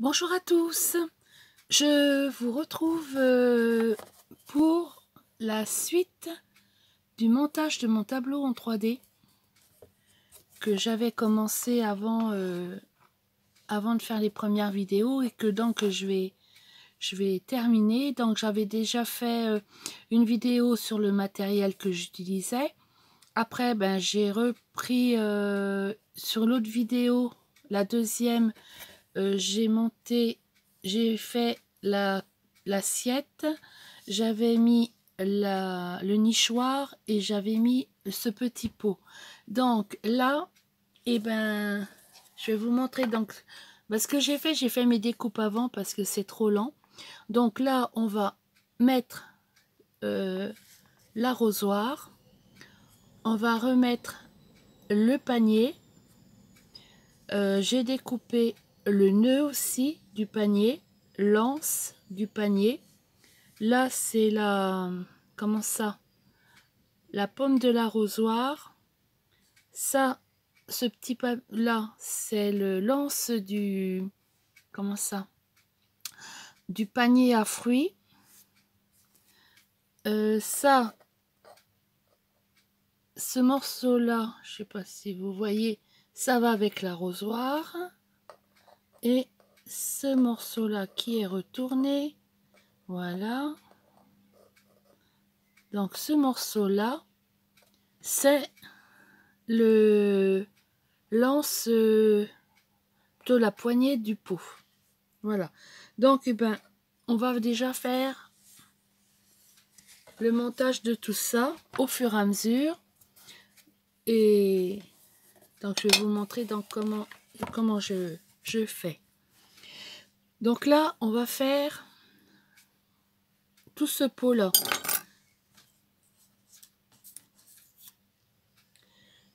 Bonjour à tous, je vous retrouve euh, pour la suite du montage de mon tableau en 3D que j'avais commencé avant, euh, avant de faire les premières vidéos et que donc je vais, je vais terminer. Donc j'avais déjà fait euh, une vidéo sur le matériel que j'utilisais. Après, ben, j'ai repris sur l'autre vidéo, la deuxième, euh, j'ai monté, j'ai fait l'assiette, j'avais mis la, le nichoir et j'avais mis ce petit pot. Donc là, et eh ben, je vais vous montrer donc ce que j'ai fait, j'ai fait mes découpes avant parce que c'est trop lent. Donc là, on va mettre euh, l'arrosoir, on va remettre le panier. Euh, j'ai découpé le nœud aussi du panier, l'anse du panier. Là, c'est la... Comment ça? La pomme de l'arrosoir. Ça, ce petit là, c'est le lance du... Comment ça? Du panier à fruits. Euh, ça, ce morceau-là, je sais pas si vous voyez, ça va avec l'arrosoir et ce morceau là qui est retourné voilà. Donc ce morceau là c'est le lance de la poignée du pot. Voilà. Donc eh ben on va déjà faire le montage de tout ça au fur et à mesure. Et donc je vais vous montrer donc comment comment je je fais. Donc là, on va faire tout ce pot-là.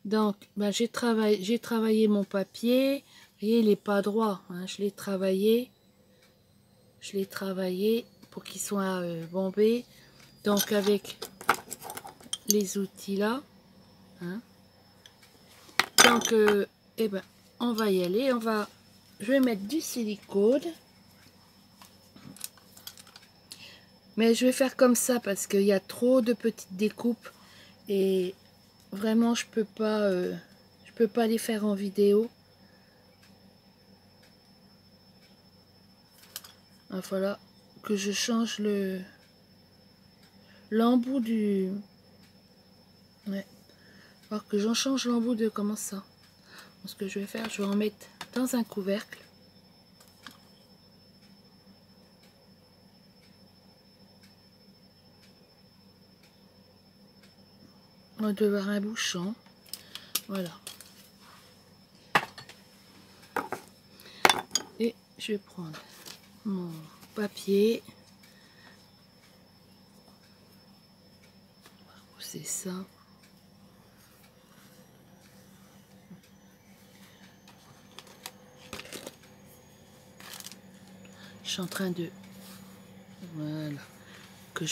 Donc, ben, j'ai travaillé, travaillé mon papier. Vous voyez, il n'est pas droit. Hein. je l'ai travaillé. Je l'ai travaillé pour qu'il soit euh, bombé. Donc, avec les outils là. Hein. Donc, euh, eh ben, on va y aller. On va je vais mettre du silicone. Mais je vais faire comme ça parce qu'il y a trop de petites découpes et vraiment je peux euh, peux pas les faire en vidéo. Il voilà que je change le l'embout du ouais. Alors que j'en change l'embout de comment ça. ce que je vais faire, je vais en mettre dans un couvercle. On va devoir un bouchon. Voilà. Et je vais prendre mon papier. C'est ça. Suis en train de... Voilà. Que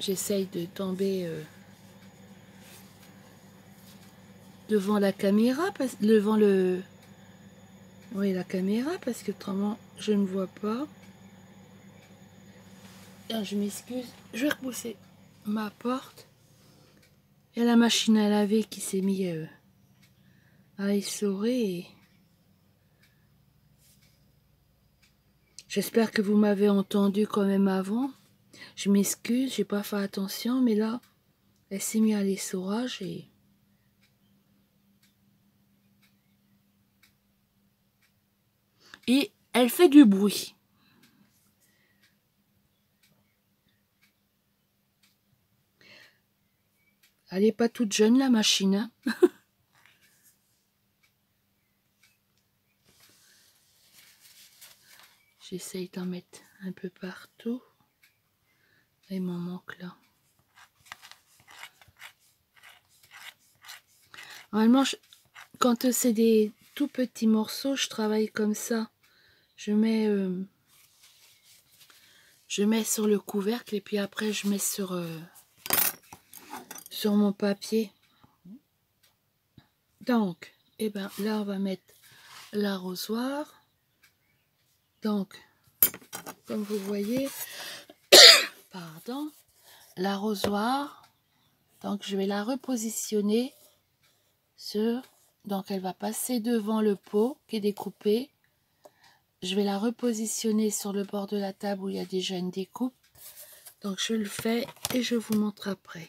j'essaye de tomber euh, devant la caméra, parce, devant le... Oui, la caméra, parce que autrement, je ne vois pas. Je m'excuse. Je vais repousser ma porte. A la machine à laver qui s'est mise euh, à essorer. J'espère que vous m'avez entendu quand même avant. Je m'excuse, j'ai pas fait attention, mais là, elle s'est mise à l'essorage et... Et elle fait du bruit. Elle n'est pas toute jeune, la machine. Hein J'essaye d'en mettre un peu partout. Et mon manque là. Normalement, quand c'est des tout petits morceaux, je travaille comme ça. Je mets, euh, je mets sur le couvercle et puis après je mets sur, euh, sur mon papier. Donc, et eh ben là on va mettre l'arrosoir. Donc, comme vous voyez, pardon, l'arrosoir. Donc, je vais la repositionner sur... Donc, elle va passer devant le pot qui est découpé. Je vais la repositionner sur le bord de la table où il y a déjà une découpe. Donc, je le fais et je vous montre après.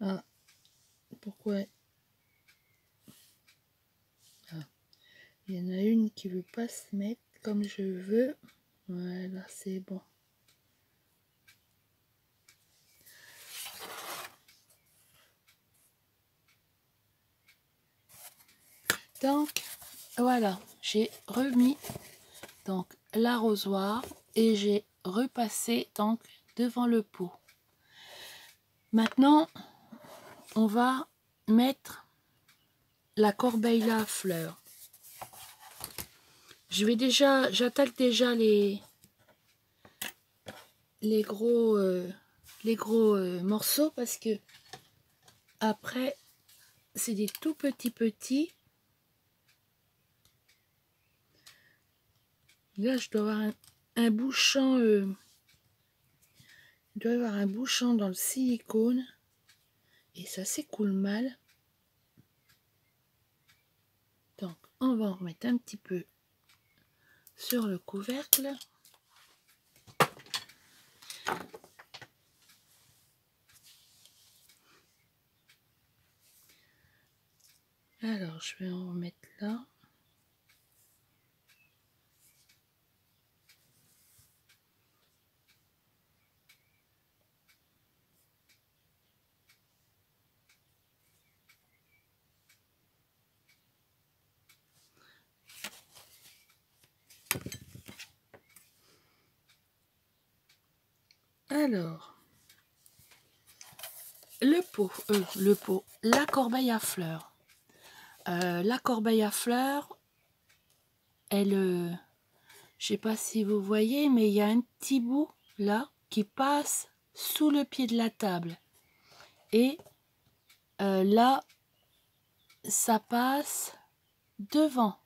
Ah, pourquoi? Ah. Il y en a une qui veut pas se mettre comme je veux. Voilà, c'est bon. Donc, voilà, j'ai remis donc l'arrosoir et j'ai repassé donc devant le pot. Maintenant, on va mettre la corbeille à fleurs. Je vais déjà, j'attaque déjà les les gros euh, les gros euh, morceaux parce que après c'est des tout petits petits. Là, je dois avoir un, bouchon. Euh, doit y avoir un bouchon dans le silicone. Et ça s'écoule mal. Donc, on va en remettre un petit peu sur le couvercle. Alors, je vais en remettre là. Alors, le pot, euh, le pot, la corbeille à fleurs. Euh, la corbeille à fleurs, elle, euh, je sais pas si vous voyez, mais il y a un petit bout là qui passe sous le pied de la table. Et là, ça passe devant.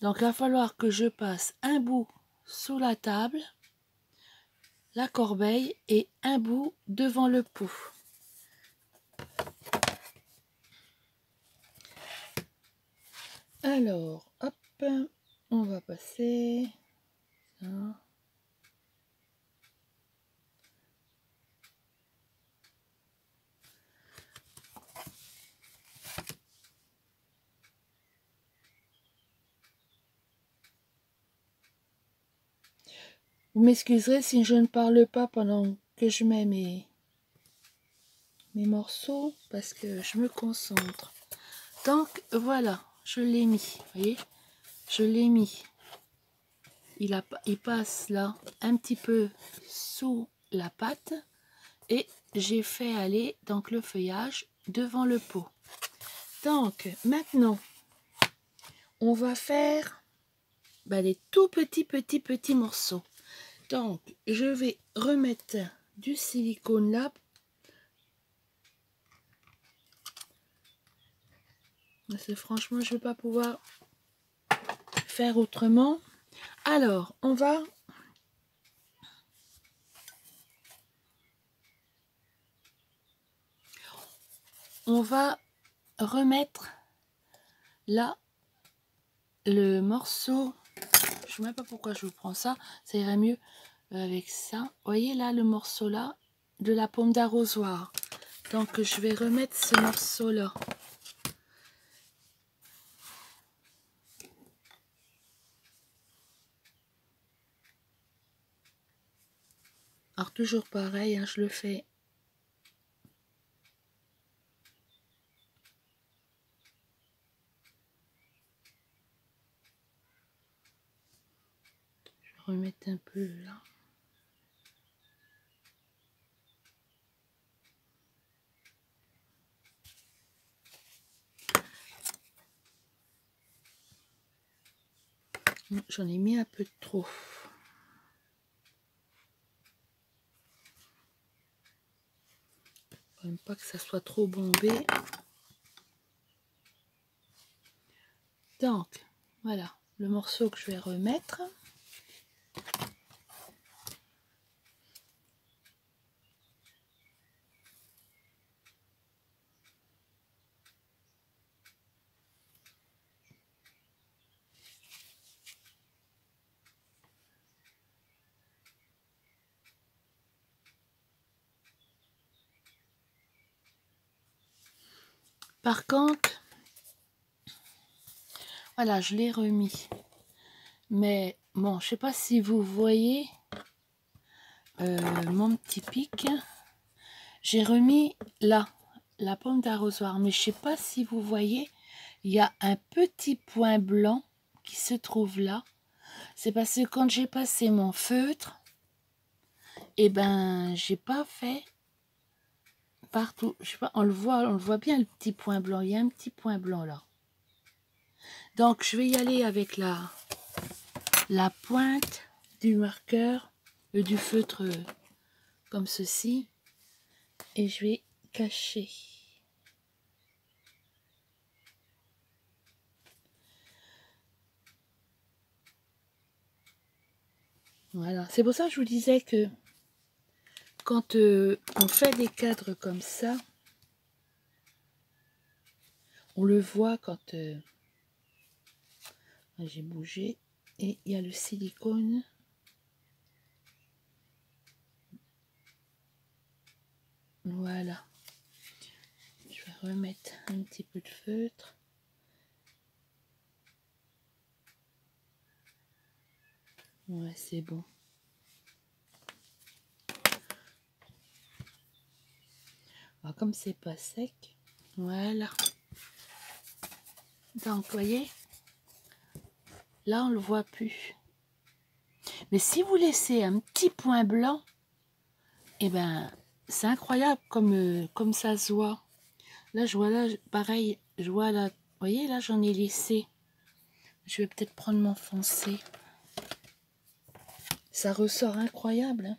Donc, il va falloir que je passe un bout sous la table la corbeille et un bout devant le pot. Alors, hop, on va passer. Vous m'excuserez si je ne parle pas pendant que je mets mes, morceaux parce que je me concentre. Donc voilà, je l'ai mis, vous voyez, je l'ai mis. Il, a, il passe là un petit peu sous la pâte et j'ai fait aller donc le feuillage devant le pot. Donc maintenant, on va faire bah, les tout petits petits petits morceaux. Donc, je vais remettre du silicone là. Parce que franchement, je ne vais pas pouvoir faire autrement. Alors, on va... On va remettre là le morceau même pas pourquoi je vous prends ça. Ça irait mieux avec ça. Voyez là le morceau là de la pomme d'arrosoir. Donc je vais remettre ce morceau là. Alors toujours pareil, hein, je le fais remettre un peu là. J'en ai mis un peu trop. Pas que ça soit trop bombé. Donc, voilà le morceau que je vais remettre. Par contre, voilà, je l'ai remis. Mais bon, je sais pas si vous voyez euh, mon petit pic. J'ai remis là, la pomme d'arrosoir. Mais je sais pas si vous voyez, il y a un petit point blanc qui se trouve là. C'est parce que quand j'ai passé mon feutre, et eh ben, j'ai pas fait partout. Je sais pas, on le voit, on le voit bien le petit point blanc. Il y a un petit point blanc là. Donc je vais y aller avec la, la pointe du marqueur, euh, du feutre euh, comme ceci. Et je vais cacher. Voilà, c'est pour ça que je vous disais que quand euh, on fait des cadres comme ça, on le voit quand euh, j'ai bougé et il y a le silicone. Voilà. Je vais remettre un petit peu de feutre. Ouais, c'est bon. Comme c'est pas sec, voilà. Donc, vous voyez, là, on le voit plus. Mais si vous laissez un petit point blanc, et eh ben, c'est incroyable comme, euh, comme ça se voit. Là, je vois là, pareil, je vois là, vous voyez, là, j'en ai laissé. Je vais peut-être prendre mon foncé. Ça ressort incroyable, hein.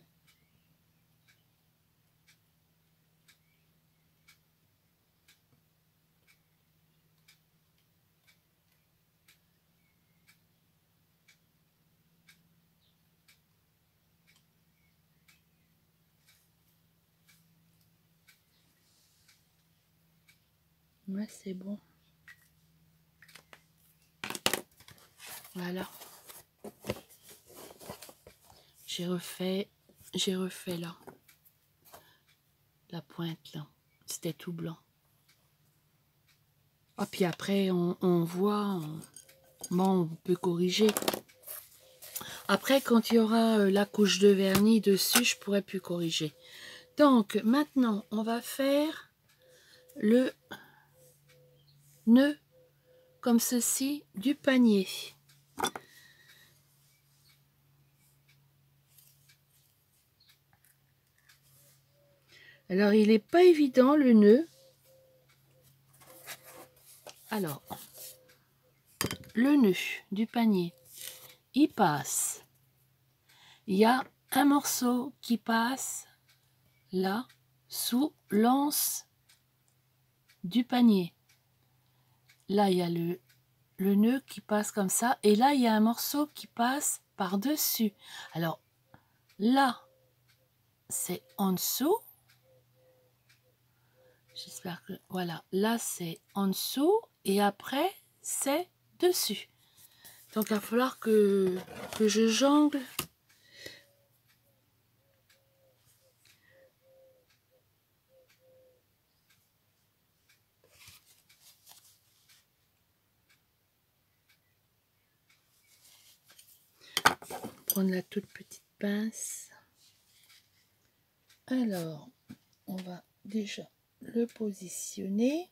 C'est bon. Voilà. J'ai refait, j'ai refait là. La pointe là. C'était tout blanc. Ah, puis après, on, voit, bon, on peut corriger. Après, quand il y aura euh, la couche de vernis dessus, je pourrais plus corriger. Donc, maintenant, on va faire le nœud comme ceci du panier. Alors, il n'est pas évident le nœud. Alors, le nœud du panier, il passe. Il y a un morceau qui passe là, sous l'anse du panier. Là, il y a le, le nœud qui passe comme ça. Et là, il y a un morceau qui passe par-dessus. Alors, là, c'est en dessous. J'espère que... Voilà, là, c'est en dessous. Et après, c'est dessus. Donc, il va falloir que, que je jongle prendre la toute petite pince. Alors, on va déjà le positionner.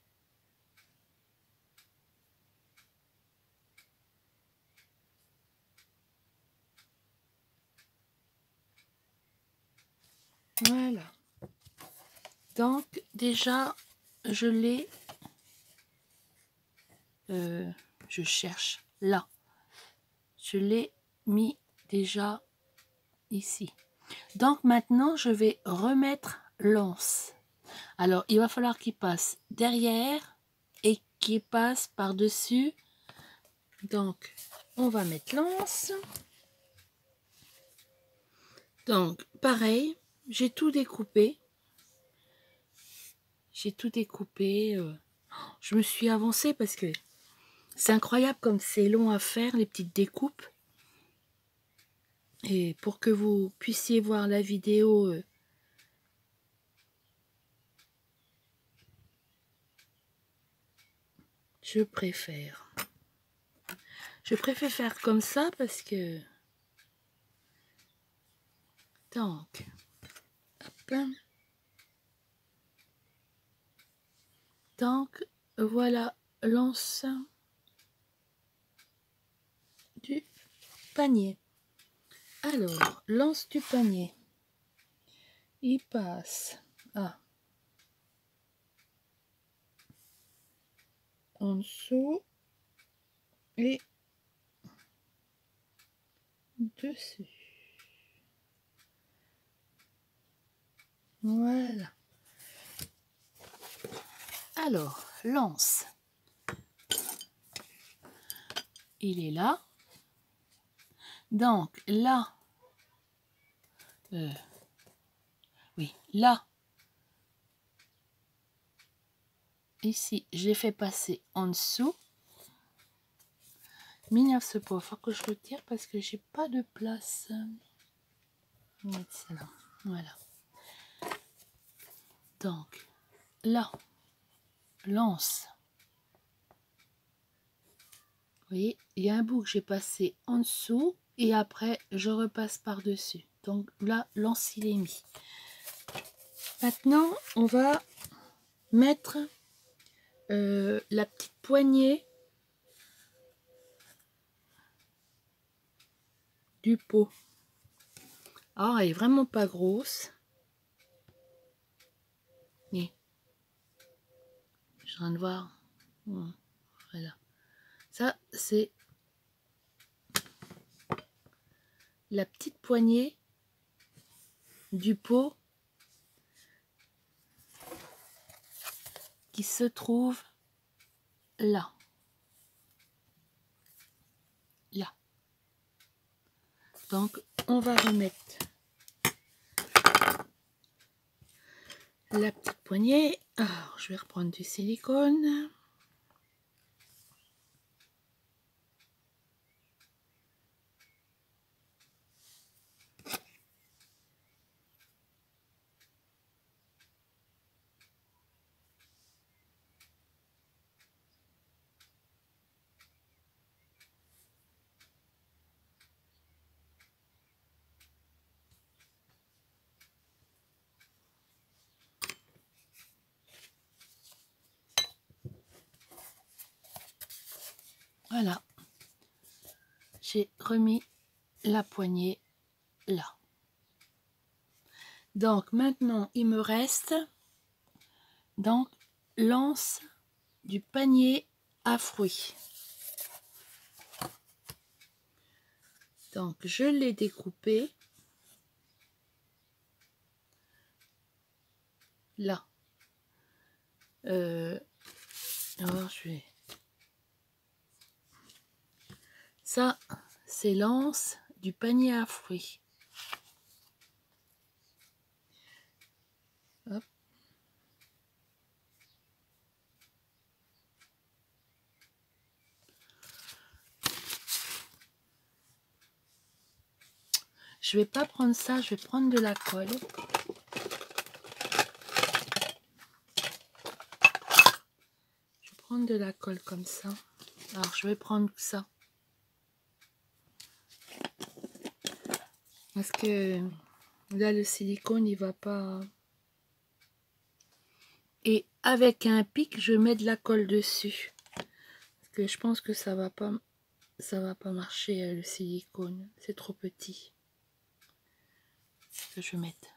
Voilà. Donc, déjà, je l'ai... Euh, je cherche là. Je l'ai mis déjà ici. Donc maintenant, je vais remettre l'anse. Alors, il va falloir qu'il passe derrière et qu'il passe par-dessus. Donc, on va mettre l'anse. Donc, pareil, j'ai tout découpé. J'ai tout découpé. Euh. Je me suis avancée parce que c'est incroyable comme c'est long à faire, les petites découpes. Et pour que vous puissiez voir la vidéo euh, je préfère. Je préfère faire comme ça parce que... Donc, Donc, voilà l'enceinte du panier. Alors, lance du panier. Il passe à en dessous et dessus. Voilà. Alors, lance. Il est là. Donc là, euh, oui, là, ici, j'ai fait passer en dessous. M'énerve ce pot, il faut que je retire parce que j'ai pas de place. Voilà. Donc, là, lance. Vous voyez, il y a un bout que j'ai passé en dessous et après je repasse par dessus donc là lance il est maintenant on va mettre euh, la petite poignée du pot. Alors elle est vraiment pas grosse. Je viens de voir. Voilà. Ça c'est la petite poignée du pot qui se trouve là. Là. Donc, on va remettre la petite poignée. Alors, je vais reprendre du silicone. Voilà. J'ai remis la poignée là. Donc maintenant, il me reste donc l'anse du panier à fruits. Donc je l'ai découpé là. Euh, alors je vais Ça, c'est l'anse du panier à fruits. Je vais pas prendre ça, je vais prendre de la colle. Je vais prendre de la colle comme ça. Alors, je vais prendre ça. Parce que là, le silicone, il va pas... Et avec un pic, je mets de la colle dessus. Parce que je pense que ça va pas, ça va pas marcher, euh, le silicone. C'est trop petit. Ce que je vais mettre.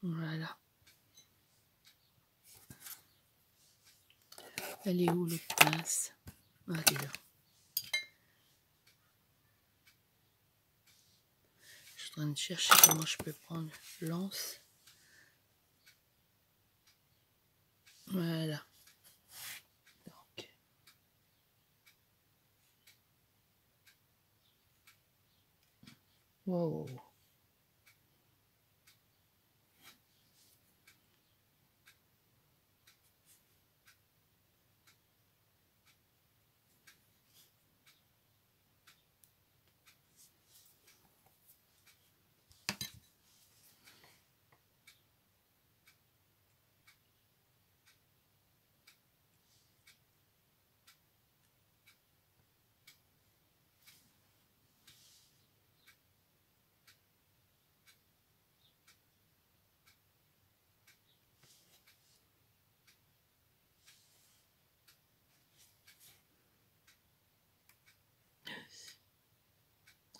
Voilà. Elle est où le pince Ah. Je suis en train de chercher comment je peux prendre l'anse. Voilà. Donc. Wow.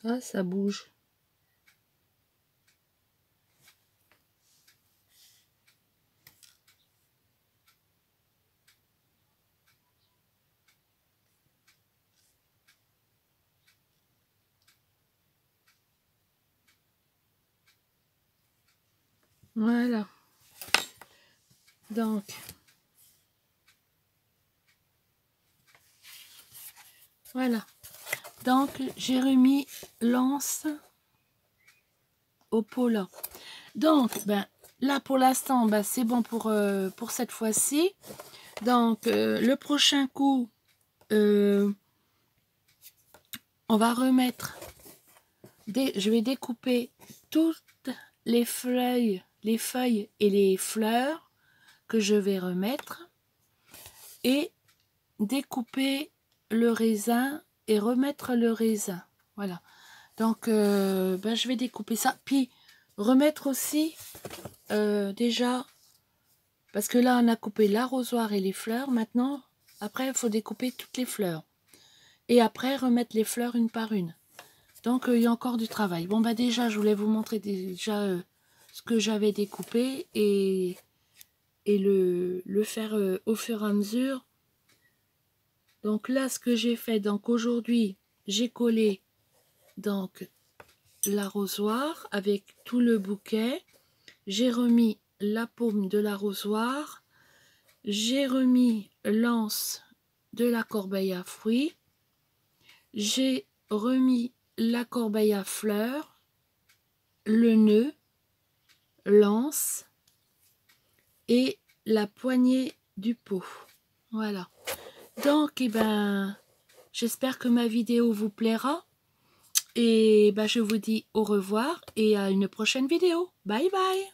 Ah, ça bouge. Voilà. Donc, voilà. Donc, j'ai remis l'anse au pot là. Donc, ben, là pour l'instant, ben, c'est bon pour, euh, pour cette fois-ci. Donc, euh, le prochain coup, euh, on va remettre, je vais découper toutes les feuilles, les feuilles et les fleurs que je vais remettre et découper le raisin et remettre le raisin. Voilà. Donc, euh, ben, je vais découper ça. Puis, remettre aussi, euh, déjà, parce que là, on a coupé l'arrosoir et les fleurs. Maintenant, après, il faut découper toutes les fleurs. Et après, remettre les fleurs une par une. Donc, euh, il y a encore du travail. Bon, bah déjà, je voulais vous montrer déjà ce que j'avais découpé et, et le, le faire au fur et à mesure donc là, ce que j'ai fait, donc aujourd'hui, j'ai collé donc l'arrosoir avec tout le bouquet. J'ai remis la paume de l'arrosoir. J'ai remis l'anse de la corbeille à fruits. J'ai remis la corbeille à fleurs, le nœud, l'anse et la poignée du pot. Voilà. Donc, eh ben, j'espère que ma vidéo vous plaira. Et ben, je vous dis au revoir et à une prochaine vidéo. Bye bye